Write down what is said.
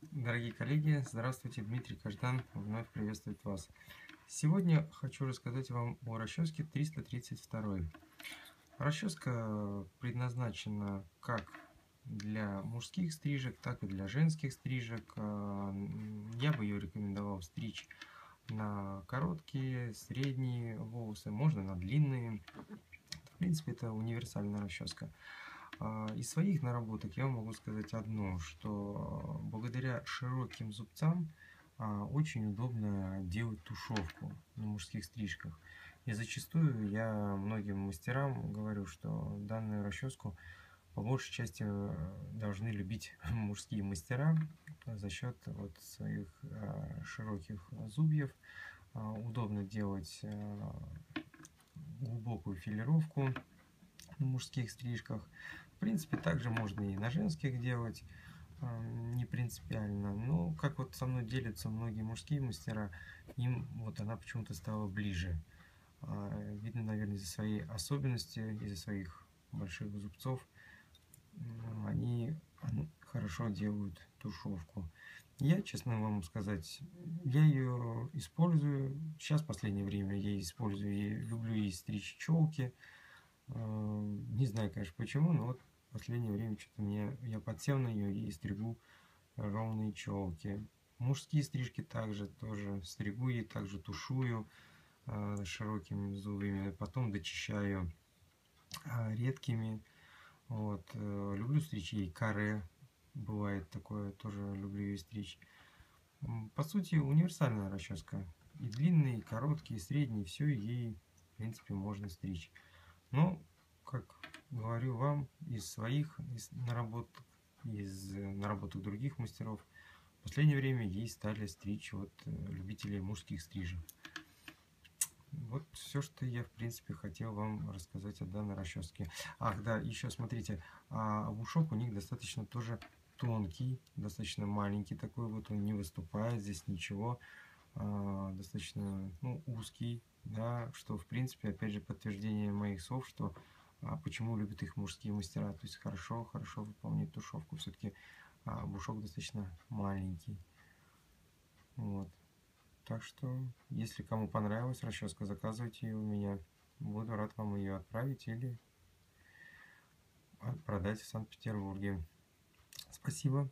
Дорогие коллеги, здравствуйте, Дмитрий Каждан вновь приветствует вас. Сегодня хочу рассказать вам о расческе 332. Расческа предназначена как для мужских стрижек, так и для женских стрижек. А, я бы ее рекомендовал стричь на короткие, средние волосы, можно на длинные. В принципе, это универсальная расческа. А, из своих наработок я могу сказать одно, что благодаря широким зубцам а, очень удобно делать тушевку на мужских стрижках. И зачастую я многим мастерам говорю, что данную расческу по большей части должны любить мужские мастера за счет вот своих а, широких зубьев. Удобно делать глубокую филировку на мужских стрижках. В принципе, также можно и на женских делать, не принципиально. Но как вот со мной делятся многие мужские мастера, им вот она почему-то стала ближе. А, видно, наверное, из-за своей особенности, из-за своих больших зубцов, они хорошо делают тушевку. Я, честно вам сказать, я ее использую. Сейчас, в последнее время, я использую, и люблю ей стричь челки. А, не знаю, конечно, почему, но вот в последнее время что-то мне я подсел на нее и стригу ровные челки. Мужские стрижки также тоже стригу и также тушую э, широкими зубами, потом дочищаю э, редкими. Вот, э, люблю стричь ей каре, бывает такое, тоже люблю ее стричь. По сути, универсальная расческа. И длинные, и короткие, и средние, все ей, в принципе, можно стричь. Но, как говорю вам из своих из наработок, из наработок других мастеров. В последнее время ей стали стричь вот э, любители мужских стрижек. Вот все, что я, в принципе, хотел вам рассказать о данной расческе. Ах, да, еще смотрите, а ушок у них достаточно тоже тонкий, достаточно маленький такой, вот он не выступает, здесь ничего, достаточно ну, узкий, да, что, в принципе, опять же, подтверждение моих слов, что а почему любят их мужские мастера. То есть хорошо, хорошо выполнять тушевку. Все-таки а, бушок достаточно маленький. Вот. Так что, если кому понравилась расческа, заказывайте ее у меня. Буду рад вам ее отправить или продать в Санкт-Петербурге. Спасибо.